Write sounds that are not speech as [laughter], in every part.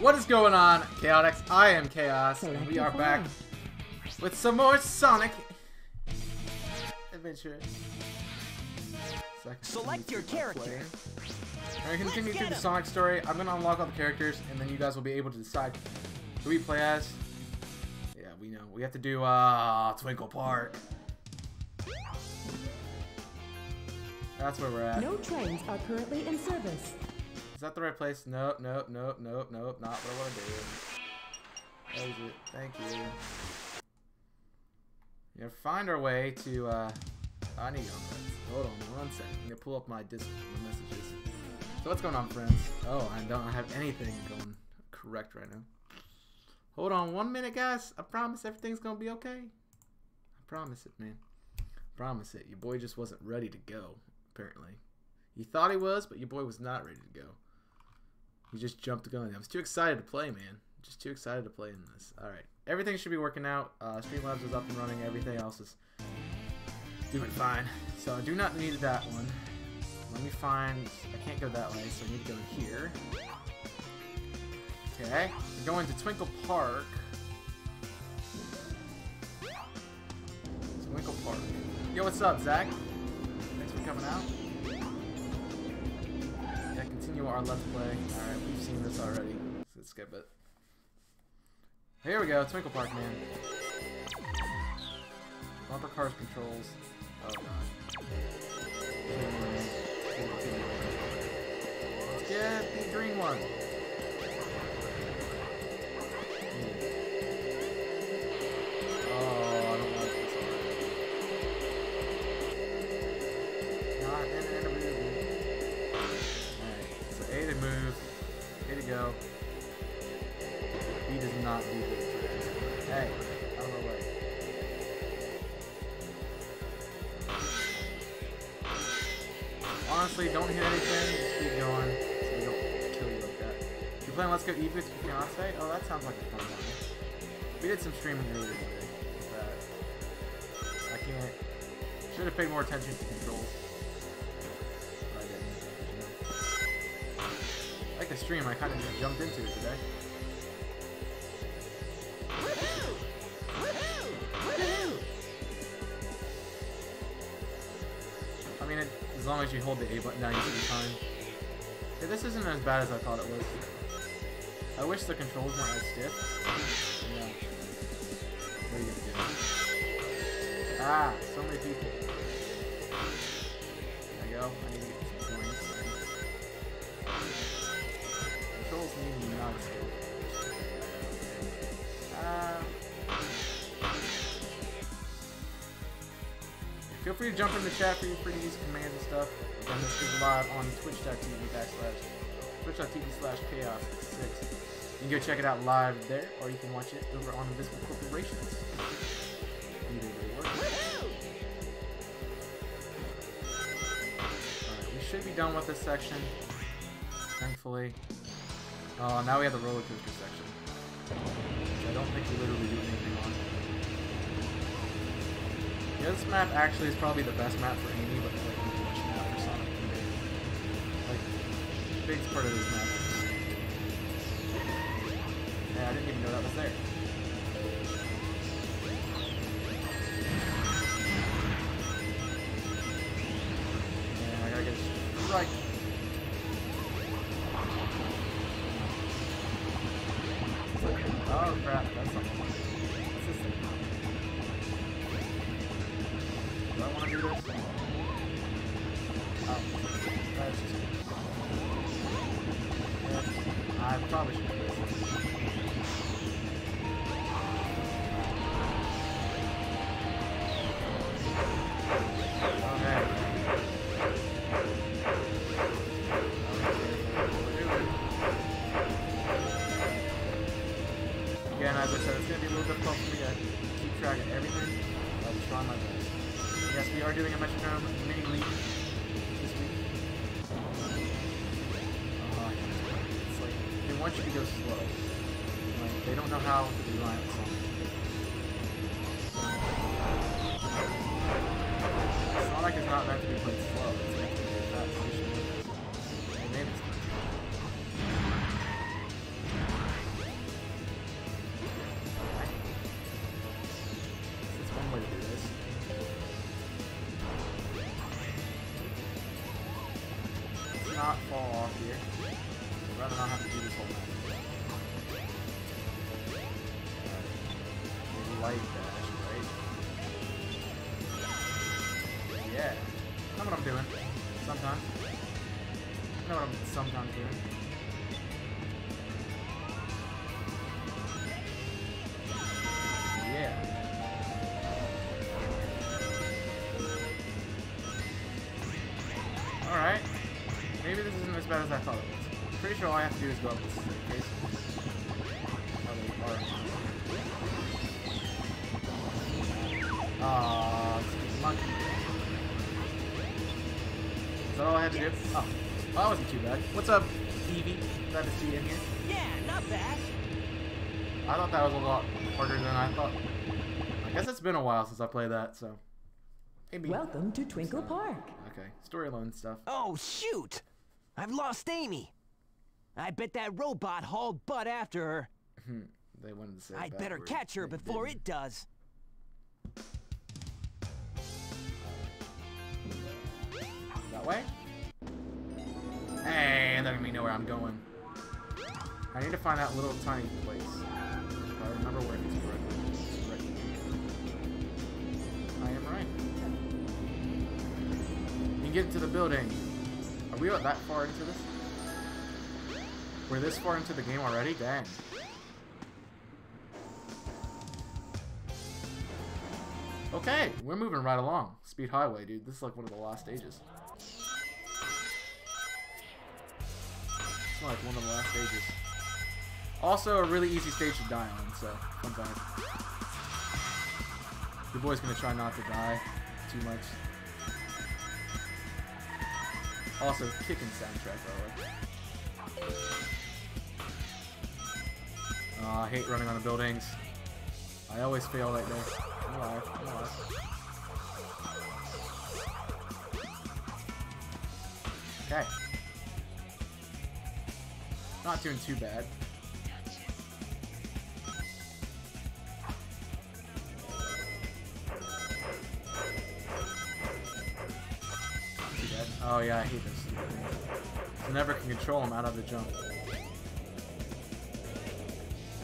What is going on, Chaotix? I am Chaos, and we are back with some more Sonic Adventures. Select your character. Play. We're gonna continue through the Sonic story. I'm gonna unlock all the characters, and then you guys will be able to decide who we play as. Yeah, we know. We have to do uh, Twinkle Park. That's where we're at. No trains are currently in service. Is that the right place? Nope, nope, nope, nope, nope, not what I want to do. That is it. Thank you. Yeah, find our way to, uh, I need to Hold on one second. I'm gonna pull up my Discord messages. So what's going on, friends? Oh, I don't have anything going correct right now. Hold on one minute, guys. I promise everything's gonna be okay. I promise it, man. I promise it. Your boy just wasn't ready to go, apparently. He thought he was, but your boy was not ready to go. He just jumped the gun. I was too excited to play, man. Just too excited to play in this. Alright. Everything should be working out. Uh, Streamlabs is up and running. Everything else is doing fine. So I do not need that one. Let me find... I can't go that way, so I need to go here. Okay. We're going to Twinkle Park. Twinkle Park. Yo, what's up, Zach? Thanks for coming out. Continue our Let's Play. Alright, we've seen this already. Let's skip it. Here we go, Twinkle Park, man. Bumper cars controls. Oh god. Let's get the green one. Playing Let's Go Eevee with your fiance? Oh, that sounds like a fun one. We did some streaming earlier today that. I can't. Should have paid more attention to controls. But I didn't. Like the stream, I kind of just jumped into it today. I mean, it, as long as you hold the A button down, you should be fine. Yeah, this isn't as bad as I thought it was. I wish the controls weren't as stiff. Yeah. What are you gonna do? Ah, so many people. There you go. I need to get some points. Controls need to be not stiff. Uh, Feel free to jump in the chat for your to use commands and stuff. Again, this is live on twitch.tv backslash twitch.tv slash chaos 6. You can go check it out live there, or you can watch it over on Invisible Corporations. Either way works. Alright, we should be done with this section. Thankfully. Oh, now we have the roller coaster section. Which I don't think we literally do anything on. Yeah, this map actually is probably the best map for Amy, but the part of map is... Yeah, I didn't even know that was there. Yeah, I gotta get right. Oh crap, that's this thing? Do I want to do this? Oh, that's just. I probably should not meant to be played slow. It's Alright. Maybe this isn't as bad as I thought it was. Pretty sure all I have to do is go up this staircase. Oh, they are. Aww, stupid monkey. Is that all I had to do? Oh. oh, that wasn't too bad. What's up, Evie? Glad to see you in here. Yeah, not bad. I thought that was a lot harder than I thought. I guess it's been a while since I played that, so maybe. Welcome to Twinkle Park. Okay, storyline stuff. Oh, shoot! I've lost Amy. I bet that robot hauled butt after her. Hmm, they wanted to say. I'd better word. catch her They before didn't. it does. That way? Hey, that doesn't even know where I'm going. I need to find that little tiny place. I remember where correctly. It's here. I am right. Get into the building. Are we that far into this? We're this far into the game already? Dang. Okay, we're moving right along. Speed Highway, dude. This is like one of the last stages. It's like one of the last stages. Also, a really easy stage to die on, so fun fact. Your boy's gonna try not to die too much. Also, kicking soundtrack, by the way. Uh, I hate running on the buildings. I always fail that day. I'm alive. I'm alive. Okay. Not doing too bad. Oh yeah, I hate this. You never can control him out of the jump.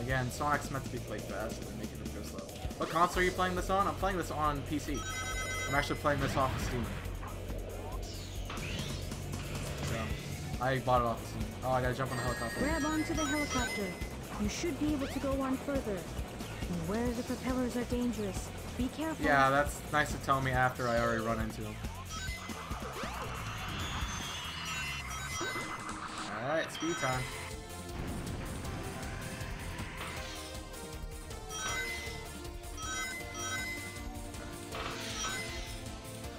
Again, Sonic's meant to be played fast and making him go slow. What console are you playing this on? I'm playing this on PC. I'm actually playing this off of Steam. So, I bought it off of Steam. Oh, I gotta jump on the helicopter. Grab onto the helicopter. You should be able to go on further. Where the propellers are dangerous. Be careful. Yeah, that's nice to tell me after I already run into him. Alright, speed time.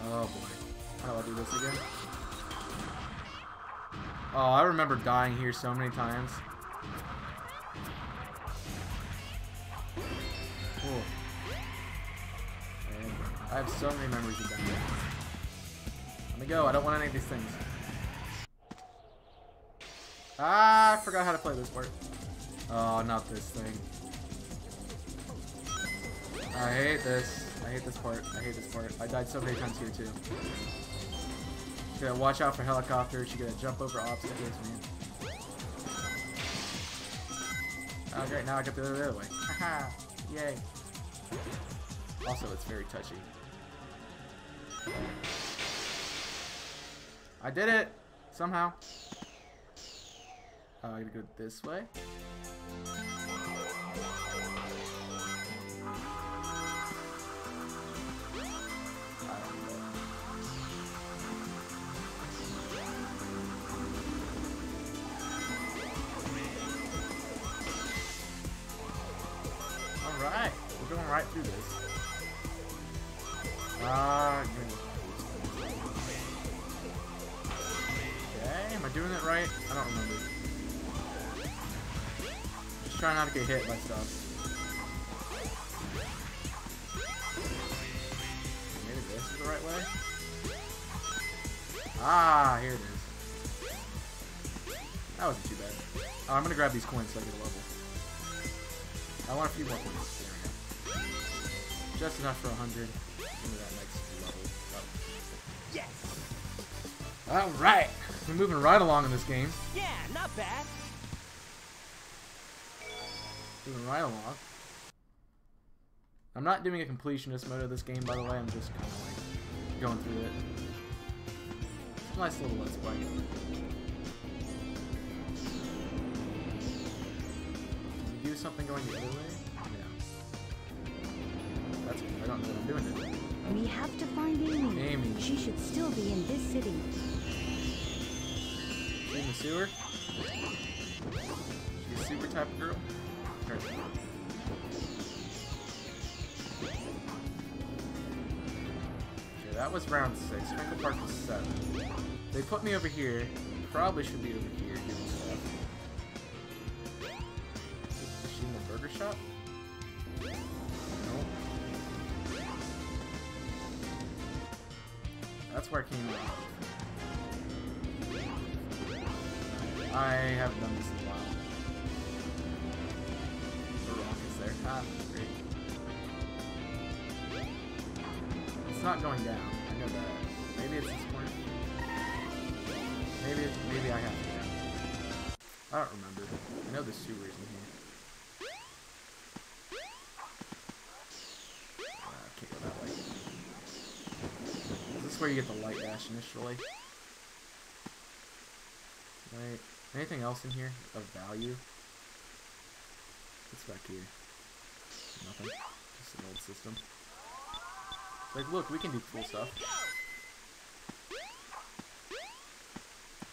Oh boy. How do I do this again? Oh, I remember dying here so many times. I have so many memories of that. Let me go. I don't want any of these things. Ah, I forgot how to play this part. Oh, not this thing. I hate this. I hate this part. I hate this part. I died so many times here too. Gotta watch out for helicopters. You gotta jump over obstacles, man. Oh, great. Now I got the other way. [laughs] Haha. Yay. Also, it's very touchy. I did it! Somehow. Uh, I gotta go this way. Alright, we're going right through this. Ah, okay, am I doing it right? I don't remember. Just trying not to get hit by stuff. Maybe this is the right way? Ah, here it is. That wasn't too bad. Oh, I'm gonna grab these coins so I get a level. I want a few more coins. There we go. Just enough for a hundred. Into that next level. Yes! Alright! We're moving right along in this game. Yeah, not bad. Moving right along. I'm not doing a completionist mode of this game, by the way. I'm just kind of like going through it. Nice little let's play. Can you do something going the other way? Yeah. That's I don't know what I'm doing. Now. We have to find Amy. Amy. She should still be in this city. She in the sewer? She's a super type of girl? Okay, that was round six. Twinkle Park was seven. They put me over here. Probably should be over here not going down. I know that. Maybe it's this point. Maybe it's maybe I have to go. down. I don't remember. I know the sewers in here. Uh, can't go that way. Is this where you get the light dash initially? Right. Anything else in here of value? What's back here? Nothing. Just an old system. Like, look, we can do cool stuff.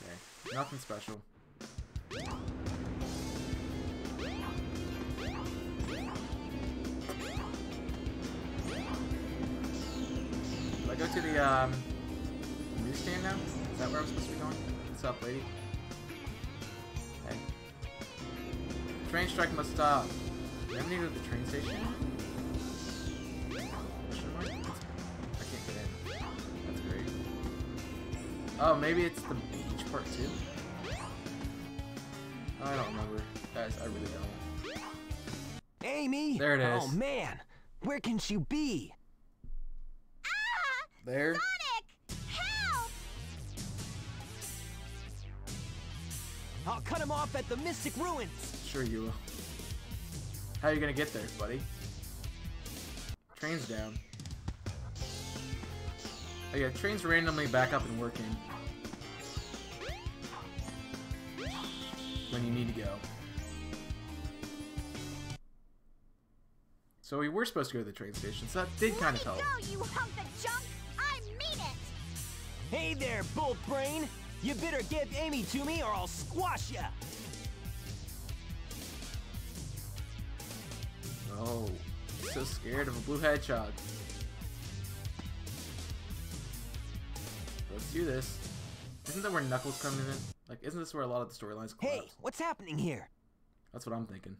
Okay. Nothing special. Do I go to the, um, newsstand now? Is that where I'm supposed to be going? What's up, lady? Hey. Train strike must stop. Do I have go to the train station? Oh, maybe it's the beach part too? I don't remember. Guys, I really don't. Amy! There it oh, is. Oh man, where can she be? Ah! There. Sonic! Help! I'll cut him off at the Mystic Ruins. Sure you will. How are you gonna get there, buddy? Train's down. Oh yeah, train's randomly back up and working. When you need to go. So we were supposed to go to the train station, so that did kind of help. Go, you hunk of junk! I mean it! Hey there, Bolt Brain! You better give Amy to me or I'll squash ya! Oh, so scared of a blue hedgehog. Let's do this. Isn't that where Knuckles comes in? Like, isn't this where a lot of the storylines Hey, what's happening here? That's what I'm thinking.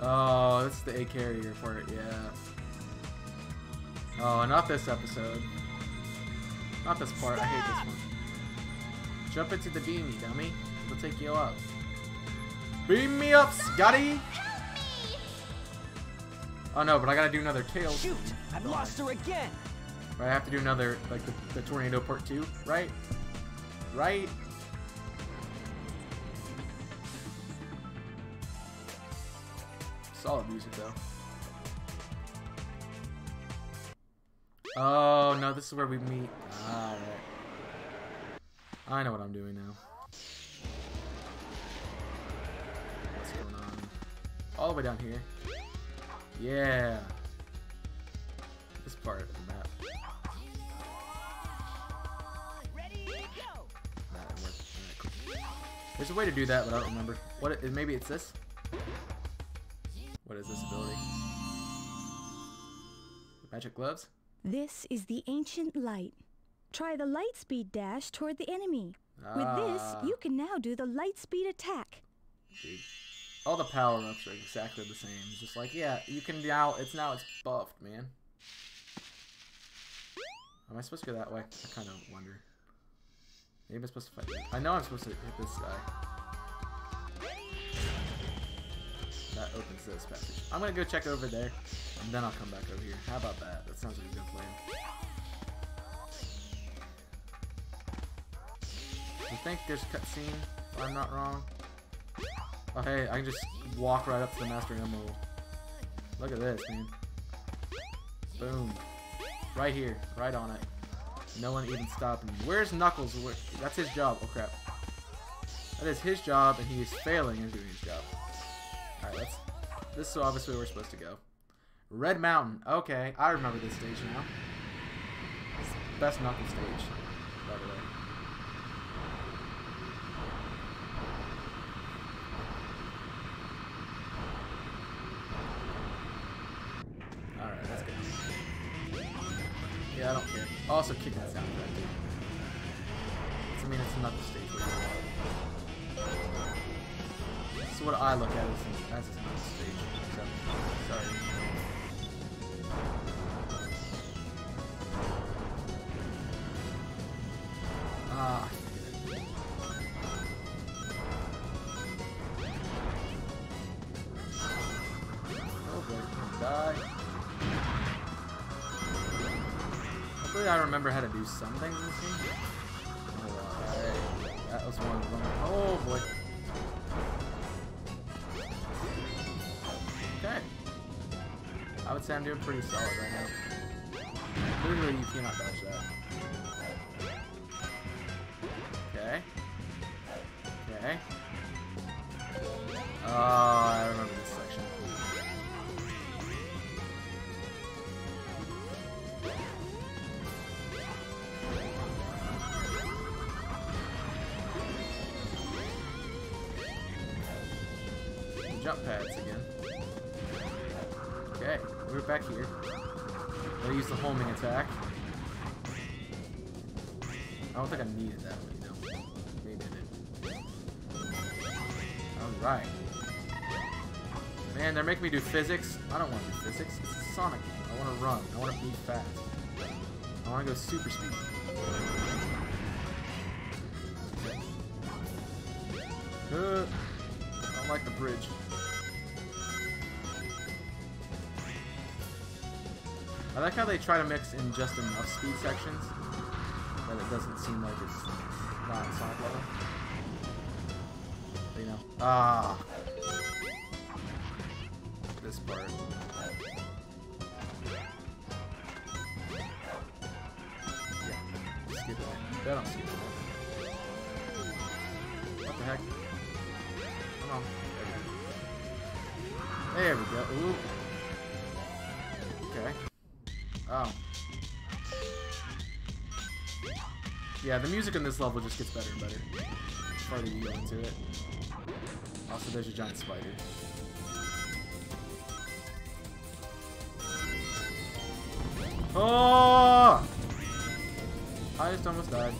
Oh, that's the egg carrier part, yeah. Oh, not this episode. Not this part, I hate this one. Jump into the beam, you dummy. It'll take you up. Beam me up, Scotty! Help me! Oh no, but I gotta do another tail. Shoot! I've lost her again! Right, I have to do another, like the, the tornado part two, right? Right? Solid music though. Oh no, this is where we meet. Ah, right. I know what I'm doing now. What's going on? All the way down here. Yeah. This part There's a way to do that, but I don't remember. What? It, maybe it's this. What is this ability? Magic gloves. This is the ancient light. Try the light speed dash toward the enemy. With this, Ah. you can now do the light speed attack. Dude. All the power ups are exactly the same. It's just like, yeah, you can now. It's now it's buffed, man. Am I supposed to go that way? I kind of wonder. Maybe I'm supposed to fight. I know I'm supposed to hit this guy. That opens this passage. I'm gonna go check over there, and then I'll come back over here. How about that? That sounds like a good plan. I think there's a cutscene, if I'm not wrong. Oh, hey, I can just walk right up to the Master Emerald. Look at this, man. Boom. Right here. Right on it. No one even stopping me. Where's Knuckles? Where, that's his job. Oh, crap. That is his job, and he is failing in doing his job. Alright, let's... This is obviously where we're supposed to go. Red Mountain. Okay, I remember this stage now. Best Knuckles stage, by the way. I remember how to do some things in this game. That was one of them. Oh boy. Okay. I would say I'm doing pretty solid right now. Literally, you cannot dodge that. Jump pads again. Okay, we're back here. I'll use the homing attack. I don't think I needed that one, know. Maybe I did. Alright. Man, they're making me do physics. I don't want to do physics. It's a Sonic game. I want to run. I want to be fast. I want to go super speed. Uh, I don't like the bridge. I like how they try to mix in just enough speed sections that it doesn't seem like it's not Sonic level. But, you know. Ah. This part. Yeah. Skip it. Bet I'm skipping it. What the heck? Come on. There we go. There we go. Ooh. Oh. Yeah, the music in this level just gets better and better. The farther you go into it. Also, there's a giant spider. Oh! I just almost died.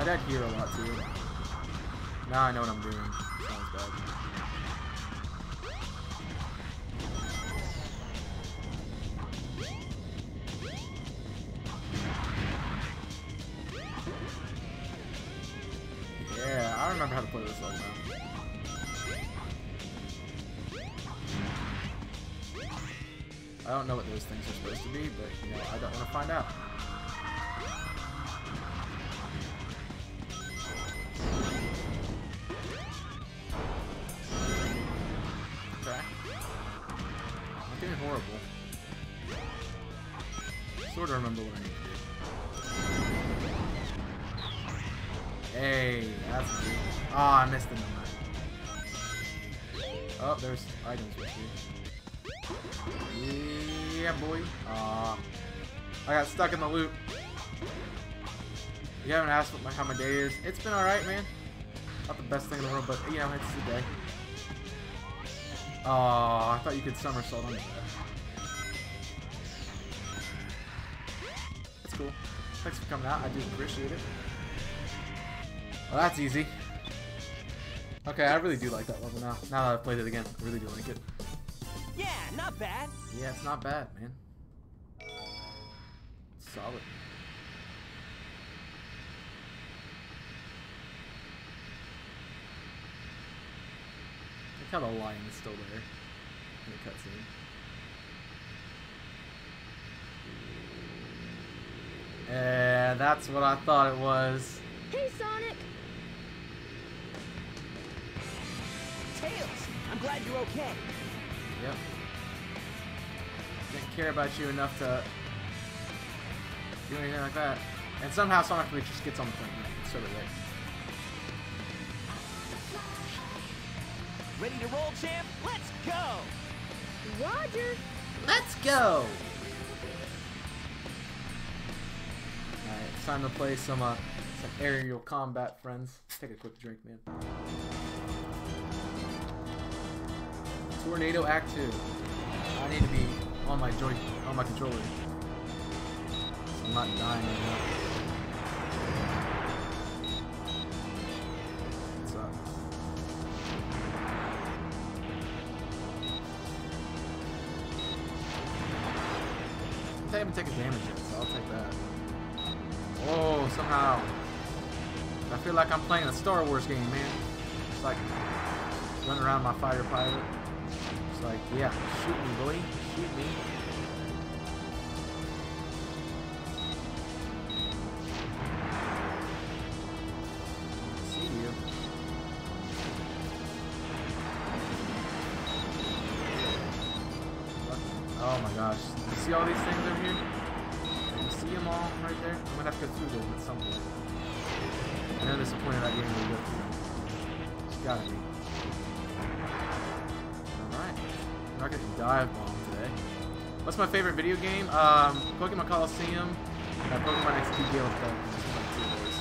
I died here a lot too. Now I know what I'm doing. Sounds bad. Sort of remember what I need to do. Hey, that's good. Ah, I missed the number. Oh, there's items right here. Yeah, boy. Ah, I got stuck in the loop. You haven't asked what my, how my day is. It's been alright, man. Not the best thing in the world, but, you know, it's the day. Oh, I thought you could somersault under that. Thanks for coming out. I do appreciate it. Well, that's easy. Okay, I really do like that level now. Now that I've played it again, I really do like it. Yeah, not bad. Yeah, it's not bad, man. It's solid. Look how the lion is still there in the cutscene. And that's what I thought it was. Hey, Sonic! Tails, I'm glad you're okay. Yep. Didn't care about you enough to do anything like that. And somehow Sonic Reach just gets on the plane. It's sort of right. Ready to roll, champ? Let's go! Roger! Let's go! Time to play some uh, some aerial combat, friends. Let's take a quick drink, man. Tornado Act 2. I need to be on my joy on my controller. I'm not dying anymore. Playing a Star Wars game, man. It's like running around my fighter pilot. It's like, yeah, shoot me, boy. Shoot me. Oh my gosh. You see all these things over here? You see them all right there? I'm gonna have to go through them at some point. I know there's a point of that game where you go through. It's gotta be. Alright. I'm not gonna dive bomb today. What's my favorite video game? Um, Pokemon Colosseum and Pokemon XD Gale of Pelicans. Those are my two of those.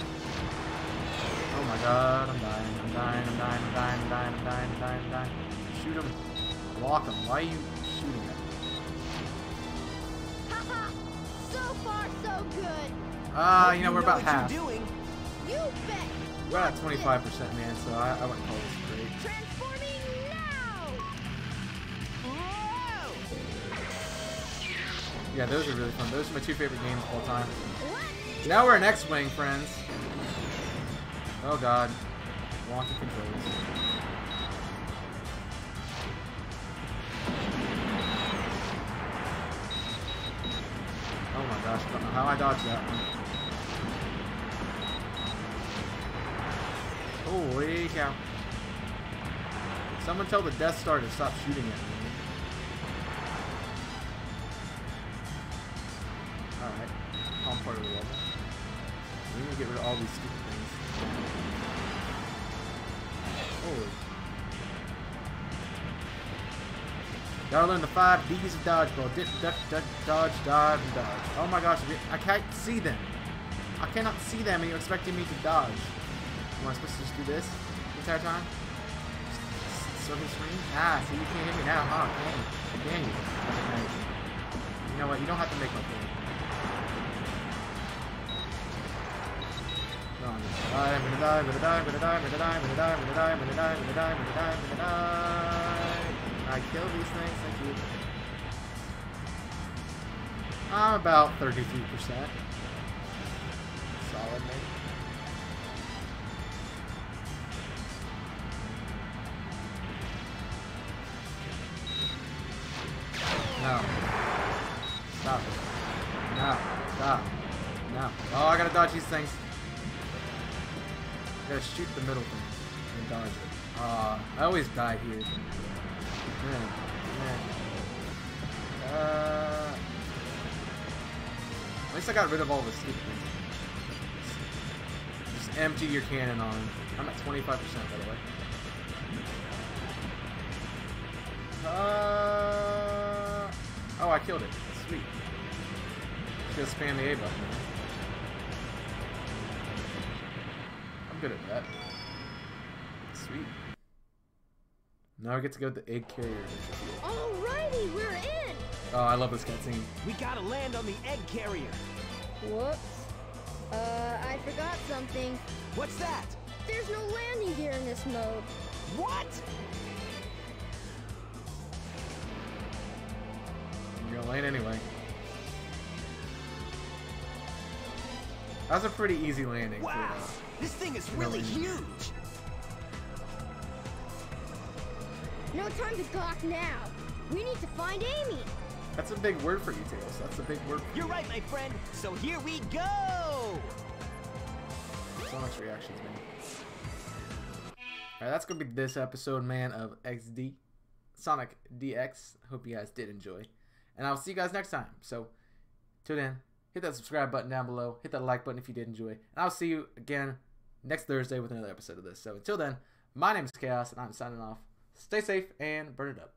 Oh my god, I'm dying, I'm dying, I'm dying, I'm dying, I'm dying, I'm dying, I'm dying, I'm dying. Shoot him. Block him. Why are you shooting at me? So far, so good. Ah, you know, we're about half. You bet. We're at 25%, man, so I, I wouldn't call this great. Transforming now. Whoa! Yeah, those are really fun. Those are my two favorite games of all time. Now we're in X-Wing, friends. Oh god. Wonky controls. Oh my gosh, I don't know how I dodged that one. Holy cow. Someone tell the Death Star to stop shooting at me. Alright. I'm part of the level. We need to get rid of all these stupid things. Holy. Gotta learn the five D's of dodgeball. Dip, duck, duck, dodge, dive, and dodge. Oh my gosh, I can't see them. I cannot see them and you're expecting me to dodge. Am I supposed to just do this the entire time? Circle screen? Ah, see, you can't hit me now. Oh, you? Can you? Okay. You know what? You don't have to make my. No, I'm gonna die, I'm gonna die, I'm gonna die, I'm gonna die, I'm gonna die, I'm gonna die, I'm gonna die, I'm gonna die, I'm gonna die, I'm gonna die. I kill these things, thank you. I'm about 33%. Solid. Things. I gotta shoot the middle thing and dodge it. Uh, I always die here. Man, man. Uh, at least I got rid of all the stupid things. Just empty your cannon on. I'm at 25% by the way. Uh, oh, I killed it. Sweet. Just spam the A button. I'm good at that. Sweet. Now I get to go to the egg carrier. initiative. Alrighty, we're in. Oh, I love this cutscene. We gotta land on the egg carrier. Whoops. Uh, I forgot something. What's that? There's no landing gear in this mode. What? You're gonna land anyway. That's a pretty easy landing. too, Wow, though. this thing is really landing. huge. No time to gawk now. We need to find Amy. That's a big word for you, Tails. That's a big word. For You're right, my friend. So here we go. So much reactions, man. Alright, that's gonna be this episode, man, of XD Sonic DX. Hope you guys did enjoy. And I'll see you guys next time. So, till then, hit that subscribe button down below. Hit that like button if you did enjoy. And I'll see you again next Thursday with another episode of this. So, until then, my name is Chaos, and I'm signing off. Stay safe and burn it up.